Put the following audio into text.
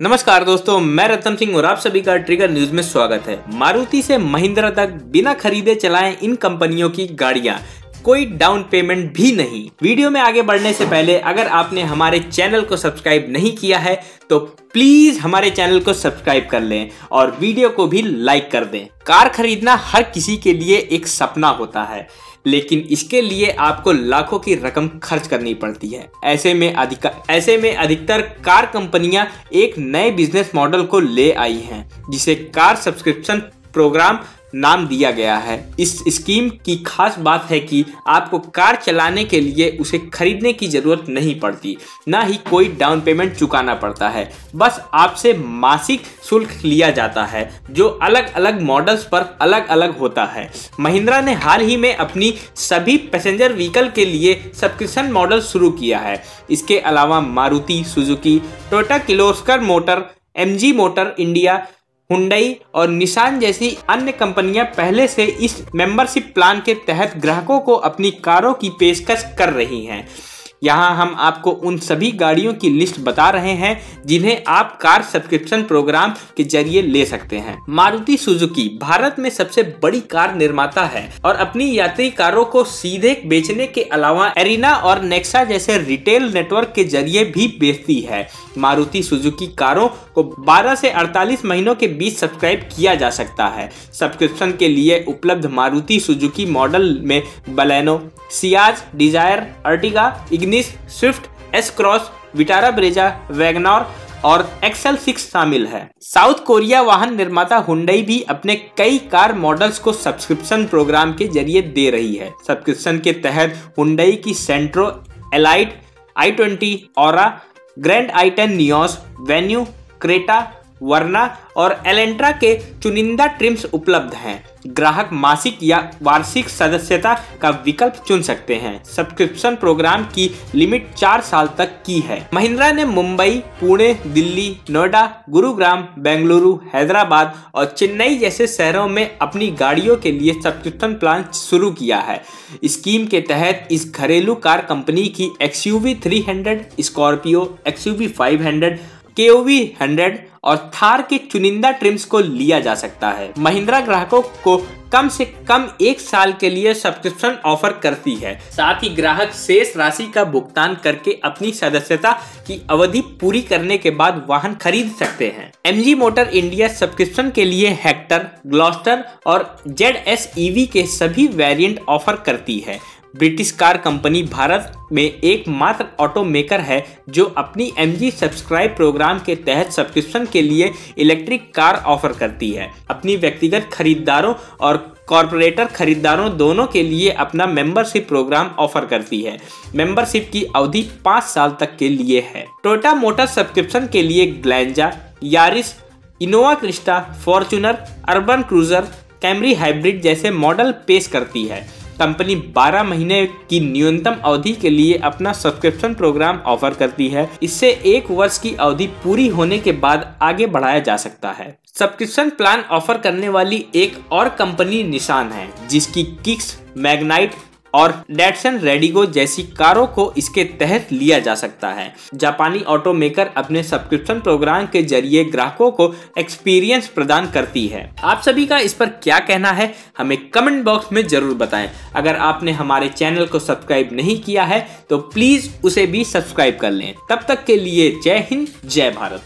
नमस्कार दोस्तों, मैं रतन सिंह और आप सभी का ट्रिगर न्यूज़ में स्वागत है। मारुति से महिंद्रा तक बिना खरीदे चलाएँ इन कंपनियों की गाड़ियाँ। कोई डाउन पेमेंट भी नहीं। वीडियो में आगे बढ़ने से पहले अगर आपने हमारे चैनल को सब्सक्राइब नहीं किया है तो प्लीज़ हमारे चैनल को सब्सक्राइब कर लें और वीडियो को भी लाइक कर दें। कार खरीदना हर किसी के लिए एक सपना होता है, लेकिन इसके लिए आपको लाखों की रकम खर्च करनी पड़ती है। ऐसे में अधिक ऐसे में अधिकतर कार कंपनियाँ एक नए बिज़नेस मॉडल को ले आई हैं, जिसे कार सब्सक्रिप्शन प्रोग्राम नाम दिया गया है। इस स्कीम की खास बात है कि आपको कार चलाने के लिए उसे खरीदने की ज़रूरत नहीं पड़ती, ना ही कोई डाउन पेमेंट चुकाना पड़ता है। बस आपसे मासिक शुल्क लिया जाता है, जो अलग अलग मॉडल्स पर अलग अलग होता है। महिंद्रा ने हाल ही में अपनी सभी पैसेंजर व्हीकल के लिए सब्सक्रिप्शन मॉडल शुरू किया है। इसके अलावा Maruti Suzuki, Toyota Kirloskar Motor M Motor India Hyundai और निशान जैसी अन्य कंपनियाँ पहले से इस मेंबरशिप प्लान के तहत ग्राहकों को अपनी कारों की पेशकश कर रही हैं। यहाँ हम आपको उन सभी गाड़ियों की लिस्ट बता रहे हैं, जिन्हें आप कार सब्सक्रिप्शन प्रोग्राम के ज़रिए ले सकते हैं। मारुति सुजुकी भारत में सबसे बड़ी कार निर्माता है और अपनी यात्री कारों को सीधे बेचने के अलावा एरिना और नेक्सा जैसे रिटेल नेटवर्क के ज़रिए भी बेचती है। मारुति सुजुकी कारों को 12 से 48 महीनों के बीच सब्सक्राइब किया जा सकता है। सब्सक्रिप्शन के लिए उपलब्ध मारुति सुजुकी मॉडल में Baleno, Ciaz, Dzire, Ertiga Ignis Swift S Cross Vitara Brezza WagonR और एक्सल सिक्स शामिल है। साउथ कोरिया वाहन निर्माता हुंडई भी अपने कई कार मॉडल्स को सब्सक्रिप्शन प्रोग्राम के ज़रिए दे रही है। सब्सक्रिप्शन के तहत हुंडई की सेंट्रो एलाइट आई ट्वेंटी और Grand i ten Nios Venue Creta Verna और एलेंट्रा के चुनिंदा ट्रिम्स उपलब्ध हैं। ग्राहक मासिक या वार्षिक सदस्यता का विकल्प चुन सकते हैं। सब्सक्रिप्शन प्रोग्राम की लिमिट चार साल तक की है। महिंद्रा ने मुंबई, पुणे, दिल्ली, नोएडा, गुरुग्राम, बेंगलुरु, हैदराबाद और चेन्नई जैसे शहरों में अपनी गाड़ियों के लिए सब्सक्रिप्शन प्लान शुरू किया है। स्कीम के तहत इस घरेलू कार कंपनी की X U V three hundred, Scorpio X U V five hundred K U V hundred और थार के चुनिंदा ट्रिम्स को लिया जा सकता है। महिंद्रा ग्राहकों को कम से कम एक साल के लिए सब्सक्रिप्शन ऑफ़र करती है। साथ ही ग्राहक शेष राशि का भुगतान करके अपनी सदस्यता की अवधि पूरी करने के बाद वाहन खरीद सकते हैं। एमजी मोटर इंडिया सब्सक्रिप्शन के लिए हेक्टर ग्लॉस्टर और जेड एस के सभी वेरिएंट ऑफ़र करती है। ब्रिटिश कार कंपनी भारत में एकमात्र ऑटो मेकर है, जो अपनी एम जी सब्सक्राइब प्रोग्राम के तहत सब्सक्रिप्शन के लिए इलेक्ट्रिक कार ऑफ़र करती है। अपनी व्यक्तिगत खरीदारों और कॉरपोरेटर खरीदारों दोनों के लिए अपना मेंबरशिप प्रोग्राम ऑफ़र करती है। मेंबरशिप की अवधि पाँच साल तक के लिए है। टोटा मोटर सब्सक्रिप्शन के लिए Glanza Yaris Innova Crysta Fortuner Urban Cruiser Camry hybrid जैसे मॉडल पेश करती है। कंपनी 12 महीने की न्यूनतम अवधि के लिए अपना सब्सक्रिप्शन प्रोग्राम ऑफ़र करती है। इससे एक वर्ष की अवधि पूरी होने के बाद आगे बढ़ाया जा सकता है। सब्सक्रिप्शन प्लान ऑफ़र करने वाली एक और कंपनी निशान है, जिसकी किक्स मैग्नाइट और डेटसन रेडिगो जैसी कारों को इसके तहत लिया जा सकता है। जापानी ऑटो मेकर अपने सब्सक्रिप्शन प्रोग्राम के ज़रिए ग्राहकों को एक्सपीरियंस प्रदान करती है। आप सभी का इस पर क्या कहना है, हमें कमेंट बॉक्स में ज़रूर बताएँ। अगर आपने हमारे चैनल को सब्सक्राइब नहीं किया है तो प्लीज़ उसे भी सब्सक्राइब कर लें। तब तक के लिए जय हिंद, जय भारत।